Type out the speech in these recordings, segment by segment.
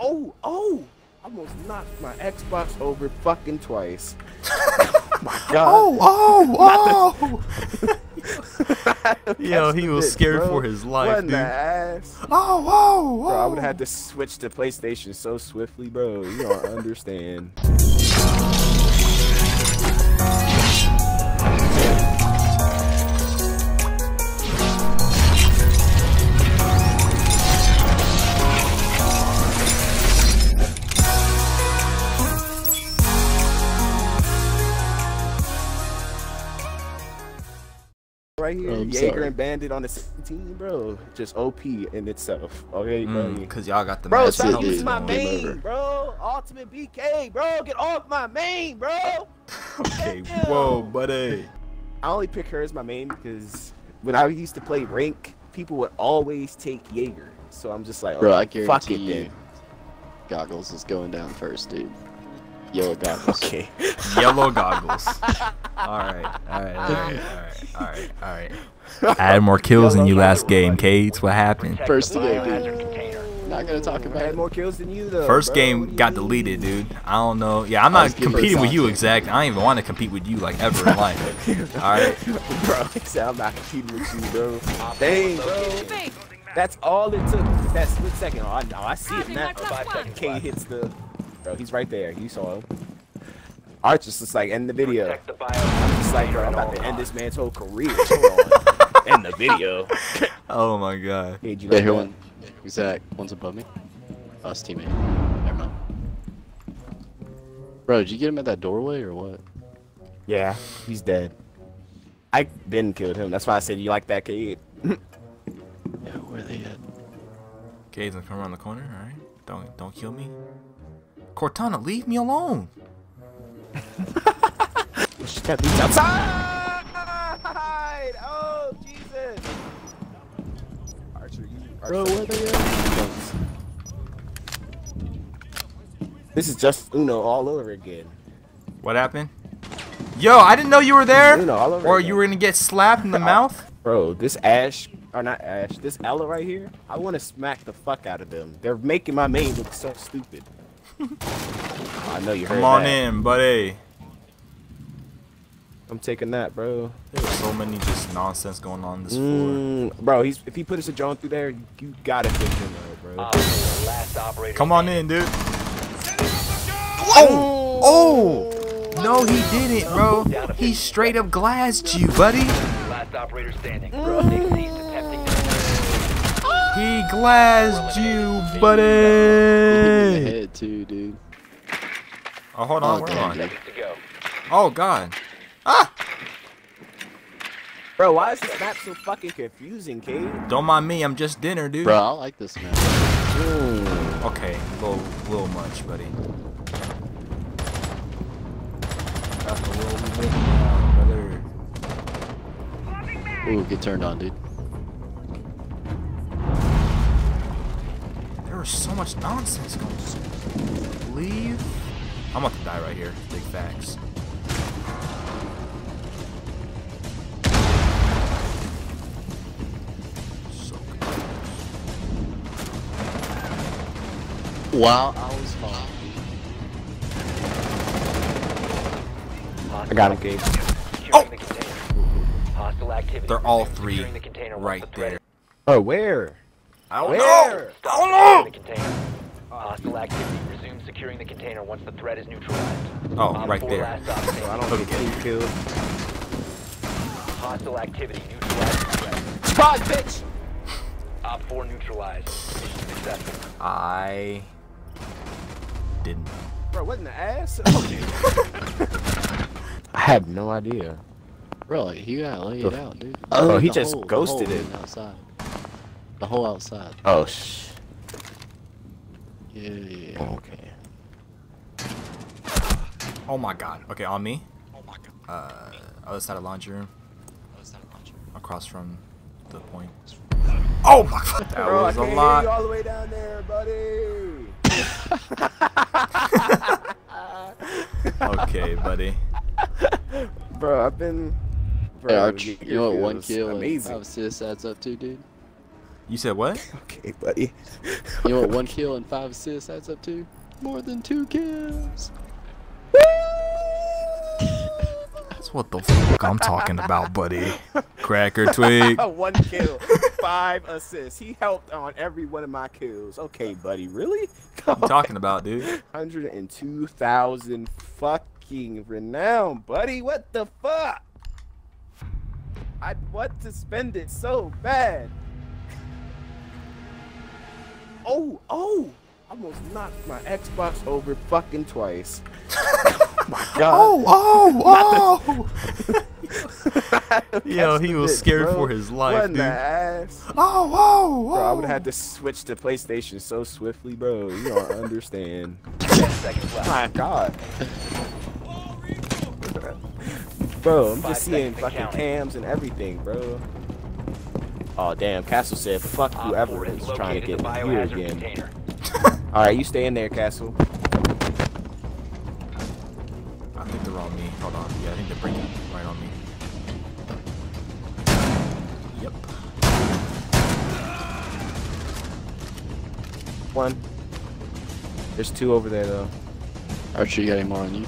Oh, oh! Almost knocked my Xbox over fucking twice. my God. Oh, oh, oh! Yo, he was bitch, scared bro. for his life, in dude. the ass? Oh, oh, Bro, I oh. would have had to switch to PlayStation so swiftly, bro. You don't understand. Right here, I'm Jaeger sorry. and Bandit on the same team, bro. Just OP in itself. Okay, bro. Mm, Cause y'all got the Bro, massive stop it, helmets using my dude. on. Game over. main, bro. Ultimate BK, bro. Get off my main, bro. Okay, Damn. whoa, buddy. I only pick her as my main because when I used to play rank, people would always take Jaeger. So I'm just like, Bro, I okay, fuck guarantee it you, then. Goggles is going down first, dude. Yellow goggles. Okay. Yellow goggles. All right, all right, all right, all right, all right, all right. I had more kills than you last game, Cades. What happened? First game, dude. Not gonna talk I about had it. more kills than you though. First bro. Game got deleted, dude. I don't know. Yeah, I'm not competing with you Sancho. exactly. I don't even want to compete with you like ever in life. All right. bro, I'm not competing with you, bro. Dang, bro. That's all it took. That split second. Oh, I, oh, I see it now. Five seconds. K hits the. Bro, he's right there. You saw him. Arch just like end the video. I'm just like, bro, I'm about to end this man's whole career. Hold on. end the video. Oh my god. Hey, did you Yeah, like here one. Who's that? One's above me. Oh, it's teammate. Never mind. Bro, did you get him at that doorway or what? Yeah, he's dead. I been killed him. That's why I said you like that kid. Yeah, where they at? Cades, I'm coming around the corner. All right. Don't don't kill me. Cortana, leave me alone. She kept outside. Oh Jesus. Archer, you. Bro, where they at? This is just Uno all over again. What happened? Yo, I didn't know you were there. Uno all over Or again. you were gonna get slapped in the mouth. Bro, this Ash, or not Ash, this Ella right here, I want to smack the fuck out of them. They're making my main look so stupid. I know you heard Come on that. in, buddy. I'm taking that, bro. There's so many just nonsense going on this floor. Mm, bro, he's if he put us a drone through there, you, you gotta pick him up, bro. Uh, Come on in, dude. Oh! Oh! No, he didn't, bro. He straight up glassed you, buddy. Last operator standing. They've glassed you, He hit me buddy. head too, dude. Oh, hold on, Oh, where damn, am I? dude. seconds to go. Oh, God. Ah! Bro, why is this map so fucking confusing, Cade? Don't mind me, I'm just dinner, dude. Bro, I like this man. Mm. Okay, little, little much, buddy. That's the world we live now, brother. Ooh, get turned on, dude. There was so much nonsense going on. Leave. I'm about to die right here. Big facts. So close. Wow, I was fine. I got him, Gabe. Oh! The. Hostile activity. They're all three the right the there. Oh, where? I don't Where? know. Stop I don't securing the know. container. Uh, hostile activity. Resume securing the container once the threat is neutralized. Oh, Op right there. last stop Bro, I don't get two kills. Hostile activity. Neutralize the threat. Spot, bitch! Op 4 neutralized. Mission successful. I didn't. Bro, what in the ass? Okay. I have no idea. Bro, like, he got laid The- out, dude. Oh, Like, he just whole- ghosted it. Outside. The whole outside. Oh, sh. Yeah, yeah, yeah. Okay. Oh my god. Okay, on me. Oh my god. Uh, other side of the laundry room. Other side of the laundry room. Across from the point. Oh my god. That Bro, was I a can't lot. hear you all the way down there, buddy. Okay, buddy. Bro, I've been. Bro, Hey, Arch, you know what one feels kill and Amazing. five assists adds up to, dude? You said what? Okay, buddy. You know what one kill and five assists adds up to? More than two kills. That's what the fuck I'm talking about, buddy. Cracker twig. one kill, five assists. He helped on every one of my kills. Okay, buddy, really? What I'm talking about, dude. 102,000 fucking renown, buddy. What the fuck? I want to spend it so bad. Oh, oh! Almost knocked my Xbox over fucking twice. oh my god. Oh, oh, oh! Yo, he was Bitch, scared bro. for his life, What in dude. the ass? Oh, oh, Bro, I would oh. have had to switch to PlayStation so swiftly, bro. You don't understand. Ten seconds left. My God. Bro, I'm Five just seeing fucking counting. cams and everything, bro. Oh damn, Castle said fuck whoever is trying to get me here again. Alright, you stay in there, Castle. I think they're on me. Hold on. Yeah, I think they're breaking right on me. Yep. One. There's two over there though. Archer, you got any more on you?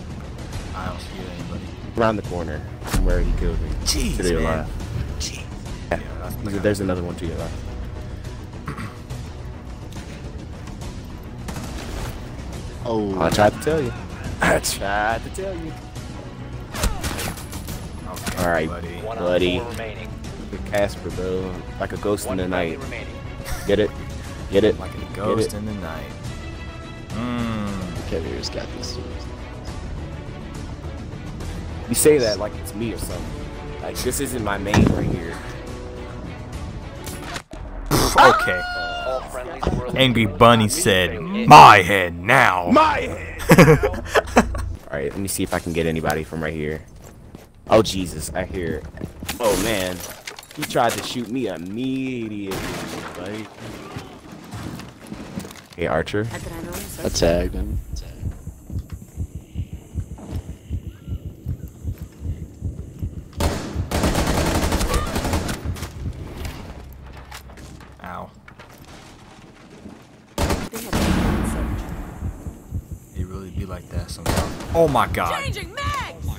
I don't see anybody. Around the corner from where he killed me. Jeez, man. left. Jeez. Yeah, Yeah, that's the There's, another one to your left. Oh, I tried to tell you. I tried to tell you. Okay, All right. buddy. One Buddy. on four remaining. Look Casper, bro. Like a ghost One in the night. remaining. Get it? Get it? Like a Get ghost it? in the night. Mmm. Kevin's got this. You say that like it's me or something. Like this isn't my main right here. Okay. All friendlies were Angry. Bunny said, "My head now." My head. All right, let me see if I can get anybody from right here. Oh Jesus, I hear. Oh man, he tried to shoot me immediately, buddy. Hey Archer. I tagged him. Ow. It really be like that sometimes. Oh my god. Changing mag! Oh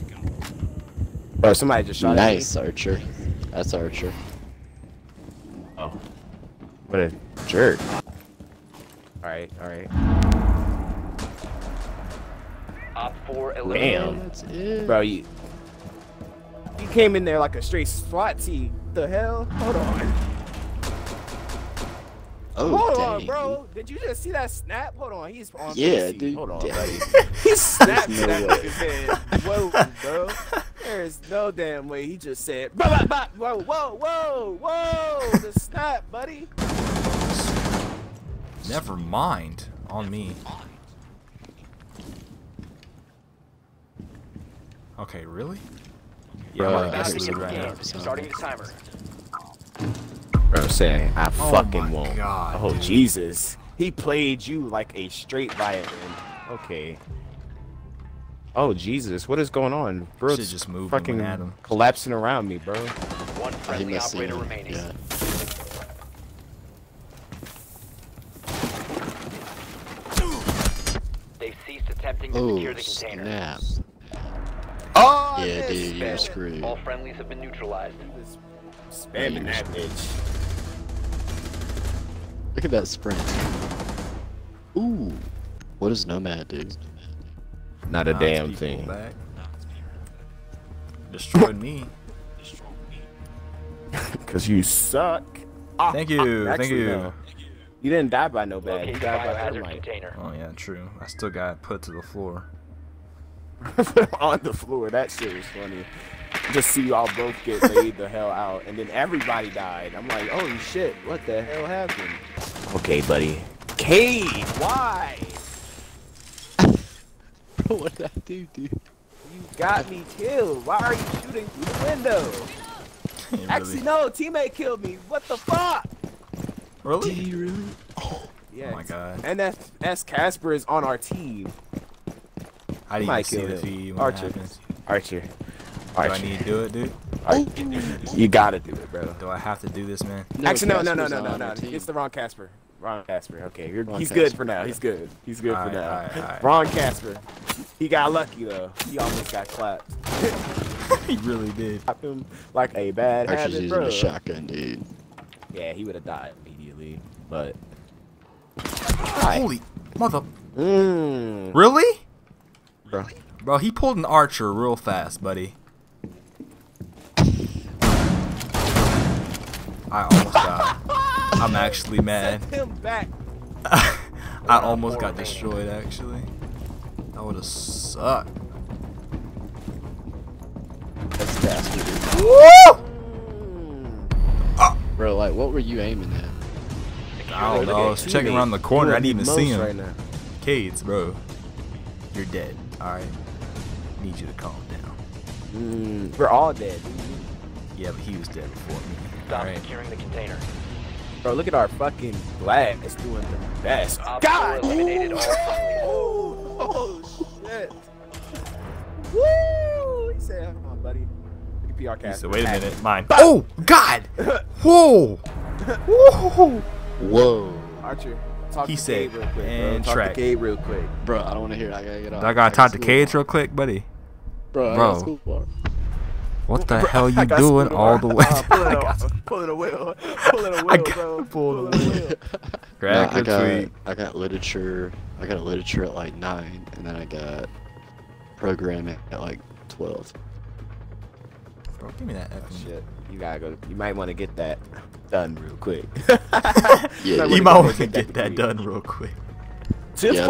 Bro, somebody just shot Nice, Archer. That's Archer. Oh, what a jerk. All right, all right. Op four eliminated. Damn. Bro, you you came in there like a straight SWAT team. The hell? Hold on. Oh, Hold dang. on, bro. Did you just see that snap? Hold on, he's on. Yeah, PC. dude. Hold on, buddy. He snapped no that way. nigga's head. Whoa, bro. There's no damn way. He just said, bah, bah, bah. whoa, whoa, whoa, whoa. The snap, buddy. Never mind. On me. Okay, really? Yo, I'm uh, that's get what lewd I'm right Starting the timer. Bro, saying I Oh fucking my won't. God, oh dude. Jesus, he played you like a straight violin. Okay. Oh Jesus, what is going on, bro? Shit just moving fucking at him. collapsing around me, bro. One friendly operator remaining. Yeah. They've ceased attempting to Oh, secure the container. snap. Oh Yeah, dude, you're screwed. All friendlies have been neutralized. Spamming that bitch. Look at that sprint. Ooh. What does Nomad do? Not a Knocks damn thing. back. Destroyed me. Cause you suck. Ah, Thank you, ah, thank you. no. You didn't die by no bad. You died by thermite. container. Oh yeah, true. I still got put to the floor. on the floor. That shit was funny. Just see y'all both get laid the hell out, and then everybody died. I'm like, holy shit, what the hell happened? Okay, buddy. Cade, why? what did I do, dude? You got me killed. Why are you shooting through the window? Really? Actually, no. Teammate killed me. What the fuck? really? Did he really? Yeah. Oh my god. And that S Casper is on our team. How do you see kill the him. feed when Archer. happens? Archer. Do Archer. I need to do it, dude? Archer. You gotta do it, bro. Do I have to do this, man? No, Actually, no, no, no, no, no, no. It's the wrong Casper. Ron Casper. Okay, you're, Ron he's Casper, good for now. He's good. He's good for Alright, now. alright, alright. Ron Casper. He got lucky though. He almost got clapped. he really did. Clapped him like a bad Archer's habit, using bro. a shotgun, dude. Yeah, he would have died immediately. But Holy mother. mm, Really? Bro. Bro, he pulled an archer real fast, buddy. I almost got. I'm actually mad. him back. I almost got destroyed, actually. That would have sucked. That's faster, dude. Woo! Bro, like, what were you aiming at? I don't know. I was checking around the corner. I didn't even see him. Right now. Cades, bro. You're dead. Alright. Need you to calm down. Mm, we're all dead. Yeah, but he was dead before me. Stop Alright. securing the container. Bro, look at our fucking glass doing the best. Op God! four eliminated all friendlies. Oh, oh shit. Woo! He said, come on, buddy. Look at PR He cast. said, wait a minute. Mine. Oh, God! Whoa! Whoa! Whoa. Archer, talk He to said, Gabe real quick, bro. Talk track. to Gabe real quick. Bro, I don't want to hear it. I gotta get off. I gotta talk to school Cades real quick, buddy. Bro, I Bro. Got school tomorrow. What the hell you doing all the way? Uh, pulling I a- got- Pulling a wheel. Pulling a I wheel, got bro. pulled Pulling a wheel. No, Crack got tweet. I got literature. I got literature at like nine, and then I got programming at like twelve. Bro, give me that Oh, shit. You gotta go. You might want to get that done real quick. Yeah, You might want to get that get that degree. done real quick. Just Yeah,